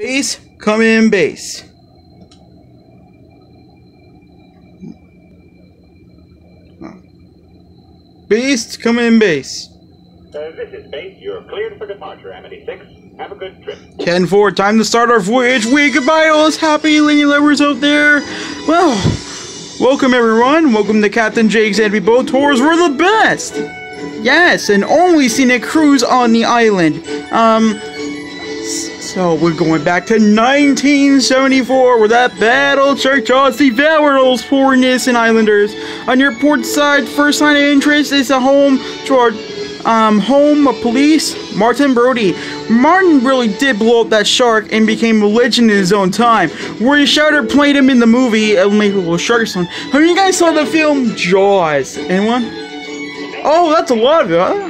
Base, come in base. Base, come in base. Uh, this is base. You're cleared for departure, Amity 6. Have a good trip. 10 4, time to start our voyage. We goodbye, all us happy lady lovers out there. Well, welcome everyone. Welcome to Captain Jake's Amity Boat Tours. We're the best. Yes, and only scenic cruise on the island. Um, so we're going back to 1974, where that bad old shark jaws devoured those poor innocent islanders. On your port side, first sign of interest is the home to our um, home of police, Martin Brody. Martin really did blow up that shark and became a legend in his own time. Roy Scheider played him in the movie a Little Shark Song. Have you guys saw the film Jaws? Anyone? Oh, that's a lot of it. Huh?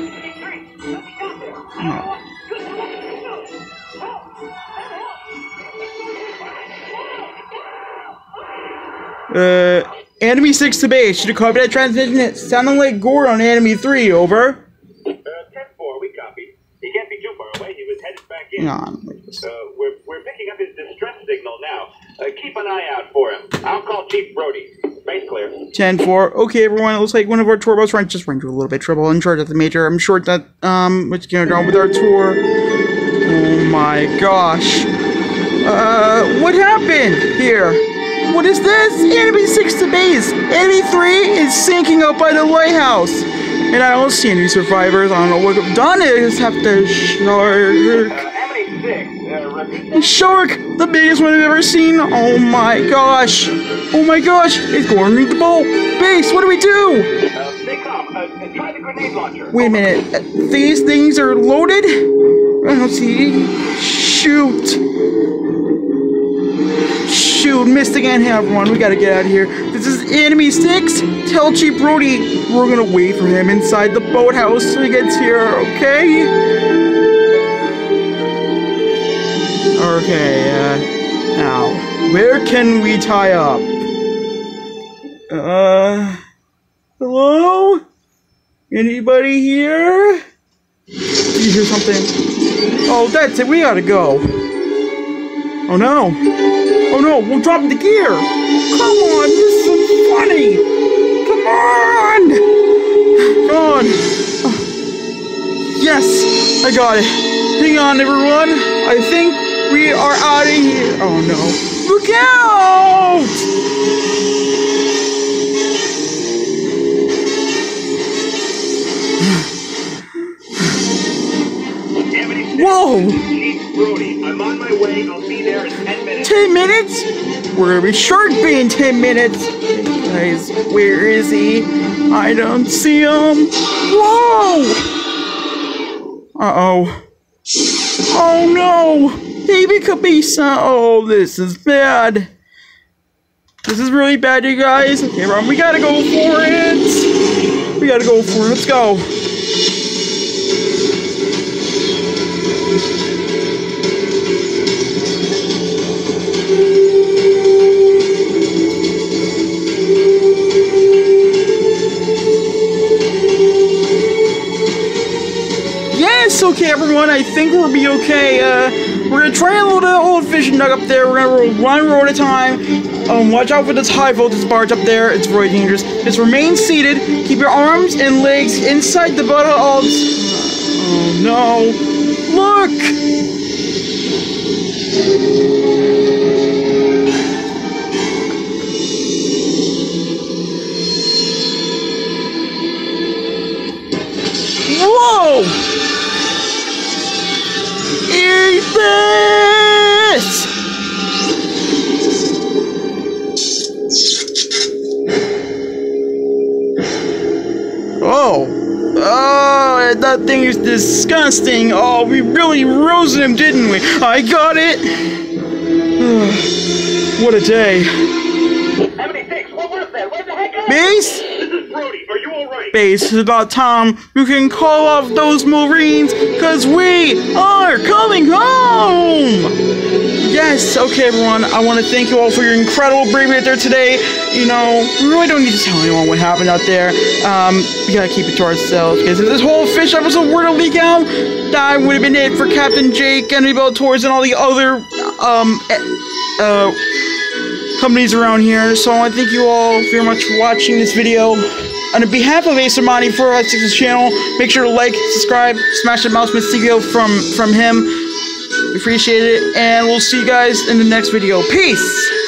Uh, Amity 6 to base. Should have copied that transmission. It sounded like Gore on Amity 3. Over. Uh, 10 4, we copy. He can't be too far away. He was headed back in. Just- Uh, we're, we're picking up his distress signal now. Uh, keep an eye out for him. I'll call Chief Brody. Base clear. 10 4. Okay, everyone. It looks like one of our tour boats ran just ran into a little bit of trouble. In charge of the major. I'm sure that, um, what's going on with our tour? Oh my gosh. Uh, what happened here? What is this? Amity 6 to base. Amity 3 is sinking up by the lighthouse. And I don't see any survivors. I don't know what I've done is have to shark. Amity 6. Shark! The biggest one I've ever seen! Oh my gosh! Oh my gosh! It's going underneath the boat! Base, what do we do? Wait a minute. These things are loaded? I don't see. Shoot! Missed again, hey everyone. We gotta get out of here. This is Amity six. Tell Chief Brody we're gonna wait for him inside the boathouse till he gets here, okay? Okay, uh, now, where can we tie up? Uh, hello? Anybody here? Did you hear something? Oh, that's it. We gotta go. Oh no. Oh no, we're dropping the gear. Come on, this is funny. Come on. Come on. Yes, I got it. Hang on, everyone. I think we are out of here. Oh no. Look out! Whoa! I'm on my way. I'll be there in 10 minutes. 10 minutes? We're gonna be shark be in 10 minutes. Guys, where is he? I don't see him. Whoa! Uh oh. Oh no! Baby Kabisa! Oh, this is bad. This is really bad, you guys. Okay, Ron, we gotta go for it. We gotta go for it. Let's go. Yes, okay, everyone. I think we'll be okay. Uh, we're gonna try and load an old fishing duck up there. We're gonna roll one row at a time. Um, watch out for this high voltage barge up there. It's very dangerous. Just remain seated. Keep your arms and legs inside the of. Oh no! Look! Oh. Oh, that thing is disgusting. Oh, we really roasted him, didn't we? I got it. what a day. Amity Base, it's about time you can call off those Marines, cause we are coming home! Yes, okay, everyone. I want to thank you all for your incredible bravery out there today. You know, we really don't need to tell anyone what happened out there. Um, we gotta keep it to ourselves because if this whole fish episode were to leak out, that would have been it for Captain Jake, Bell Tours, and all the other um uh companies around here. So I thank you all very much for watching this video. On behalf of Ace Armani for our channel, make sure to like, subscribe, smash the mouse Mystico from from him. We appreciate it, and we'll see you guys in the next video. Peace.